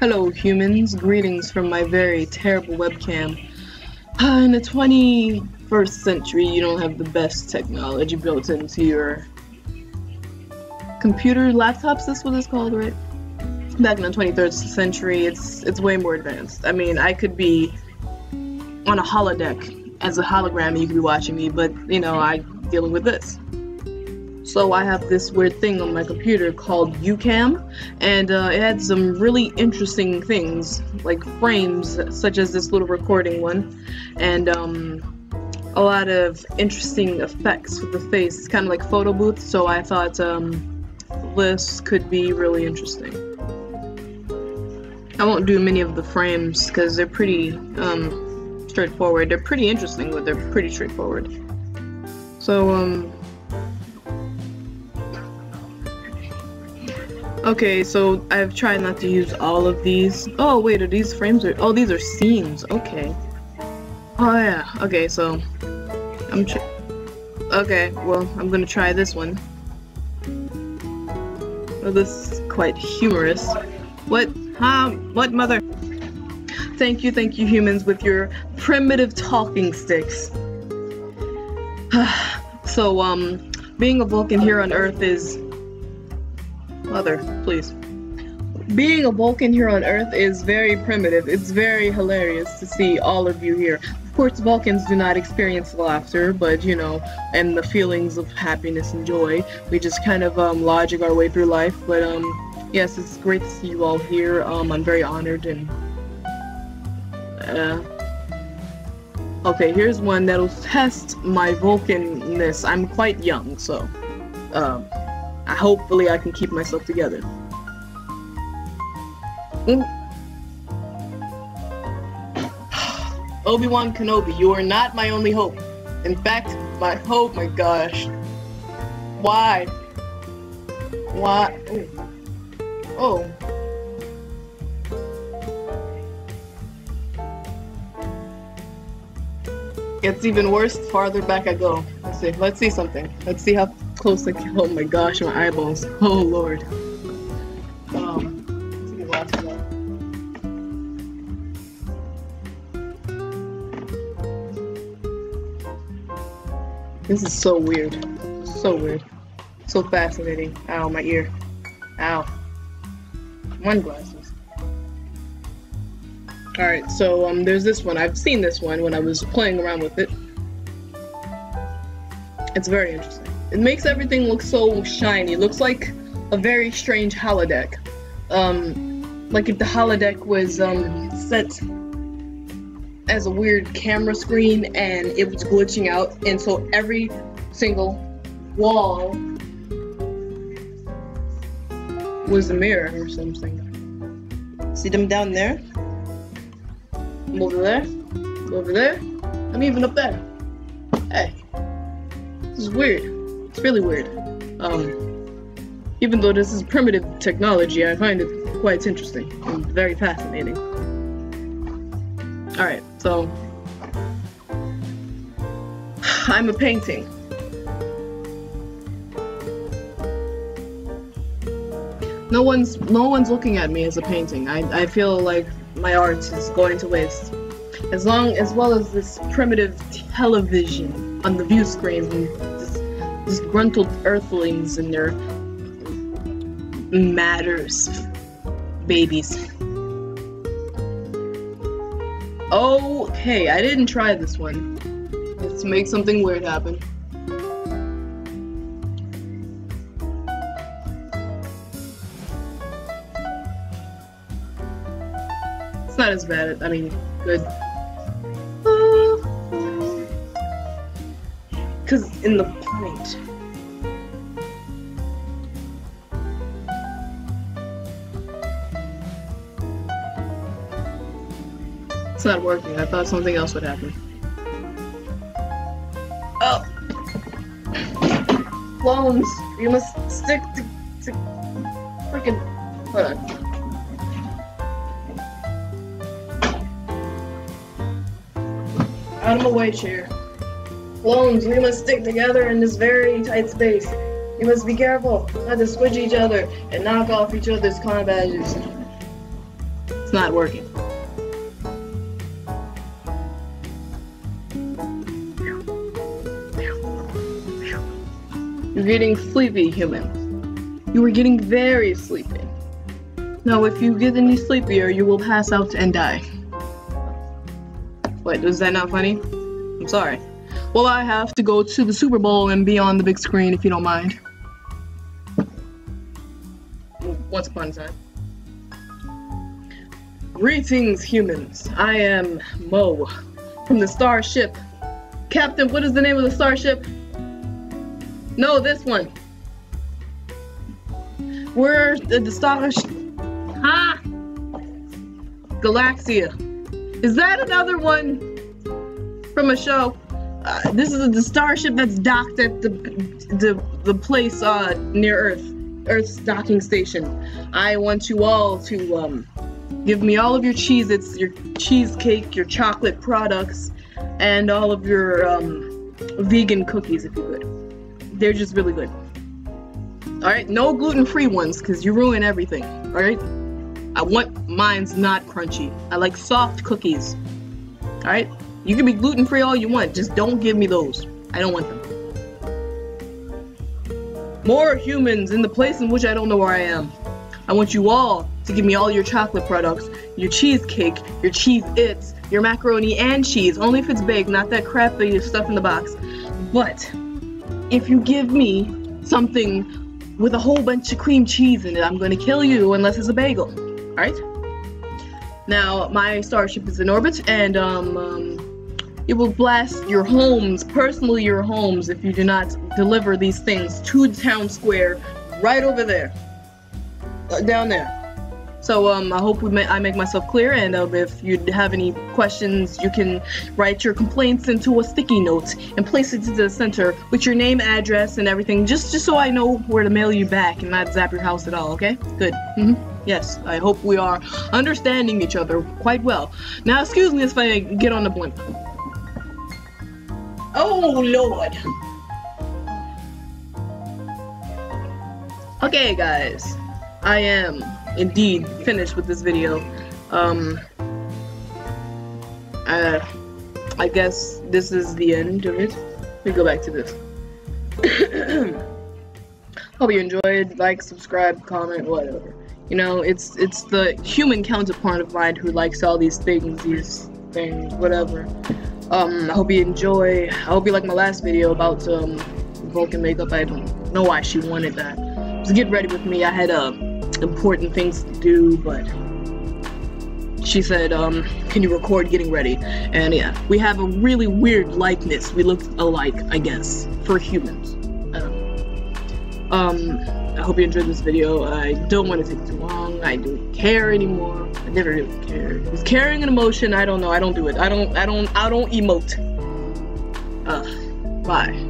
Hello, humans. Greetings from my very terrible webcam. Uh, in the 21st century, you don't have the best technology built into your computer laptops. This what it's called, right? Back in the 23rd century, it's it's way more advanced. I mean, I could be on a holodeck as a hologram, and you could be watching me, but you know, I'm dealing with this. So I have this weird thing on my computer called YouCam, and uh, it had some really interesting things, like frames, such as this little recording one, and um, a lot of interesting effects with the face. It's kind of like photo booth, so I thought um, this could be really interesting. I won't do many of the frames because they're pretty um, straightforward. They're pretty interesting, but they're pretty straightforward. So, um, Okay, so I've tried not to use all of these. Oh wait, are these frames are oh these are scenes. Okay. Oh yeah. Okay, so I'm Okay, well I'm gonna try this one. Oh, this is quite humorous. What? Huh? What mother? Thank you, thank you humans with your primitive talking sticks. so um, being a Vulcan here on Earth is Mother, please. Being a Vulcan here on Earth is very primitive. It's very hilarious to see all of you here. Of course, Vulcans do not experience laughter, but you know, and the feelings of happiness and joy. We just kind of um, logic our way through life. But um, yes, it's great to see you all here. Um, I'm very honored and. Uh, okay, here's one that'll test my Vulcanness. I'm quite young, so. Um, hopefully I can keep myself together. Mm. Obi-Wan Kenobi, you are not my only hope. In fact, my hope, my gosh. Why? Why? Oh. oh. It's even worse the farther back I go. Let's see. Let's see something. Let's see how close I can. Oh my gosh, my eyeballs. Oh lord. Um, this is so weird. So weird. So fascinating. Ow, my ear. Ow. One glasses. Alright, so um, there's this one. I've seen this one when I was playing around with it. It's very interesting. It makes everything look so shiny. It looks like a very strange holodeck. Um, like if the holodeck was um, set as a weird camera screen and it was glitching out, and so every single wall was a mirror or something. See them down there? I'm over there. I'm over there. I'm even up there. Hey. Is weird. It's really weird. Um, even though this is primitive technology, I find it quite interesting and very fascinating. Alright, so I'm a painting. No one's no one's looking at me as a painting. I, I feel like my art is going to waste. As long as well as this primitive television on the view screen disgruntled earthlings and their matters babies. Okay, I didn't try this one. Let's make something weird happen. It's not as bad. I mean, good. Because in the point. It's not working. I thought something else would happen. Oh! Clones! You must stick to, to freaking. Hold on. Out of my way, chair. Clones, we must stick together in this very tight space. We must be careful not to squidge each other and knock off each other's con badges. It's not working. You're getting sleepy, human. You are getting very sleepy. Now, if you get any sleepier, you will pass out and die. Wait, was that not funny? I'm sorry. Well, I have to go to the Super Bowl and be on the big screen if you don't mind. Once upon a time. Greetings, humans. I am Moe from the Starship. Captain, what is the name of the Starship? No, this one. We're the, the Starship. Huh? Galaxia. Is that another one from a show? Uh, this is the starship that's docked at the the the place uh, near Earth, Earth's docking station. I want you all to um, give me all of your Cheez-Its, your cheesecake, your chocolate products, and all of your um, vegan cookies if you could. They're just really good. All right, no gluten-free ones because you ruin everything. All right. I want mine's not crunchy. I like soft cookies. All right. You can be gluten free all you want, just don't give me those. I don't want them. More humans in the place in which I don't know where I am. I want you all to give me all your chocolate products, your cheesecake, your cheese its, your macaroni and cheese, only if it's baked, not that crap that you stuff in the box. But if you give me something with a whole bunch of cream cheese in it, I'm gonna kill you unless it's a bagel. Alright? Now, my starship is in orbit, and um, um it will blast your homes, personally your homes, if you do not deliver these things to town square, right over there, uh, down there. So um, I hope we I make myself clear, and uh, if you have any questions, you can write your complaints into a sticky note and place it to the center with your name, address, and everything, just just so I know where to mail you back and not zap your house at all. Okay? Good. Mm-hmm. Yes, I hope we are understanding each other quite well. Now, excuse me if I get on the blimp. Oh lord. Okay guys, I am indeed finished with this video. Um, uh, I guess this is the end of it. Me go back to this. Hope you enjoyed. Like, subscribe, comment, whatever. You know, it's it's the human counterpart of mine who likes all these things, these things, whatever. Um, I hope you enjoy. I hope you like my last video about um, Vulcan makeup. I don't know why she wanted that. Just get ready with me. I had uh, important things to do, but she said, um, can you record getting ready? And yeah, we have a really weird likeness. We look alike, I guess, for humans. Um, I hope you enjoyed this video. I don't want to take too long. I don't care anymore. I never really cared. Is caring an emotion? I don't know. I don't do it. I don't. I don't. I don't emote. Uh, bye.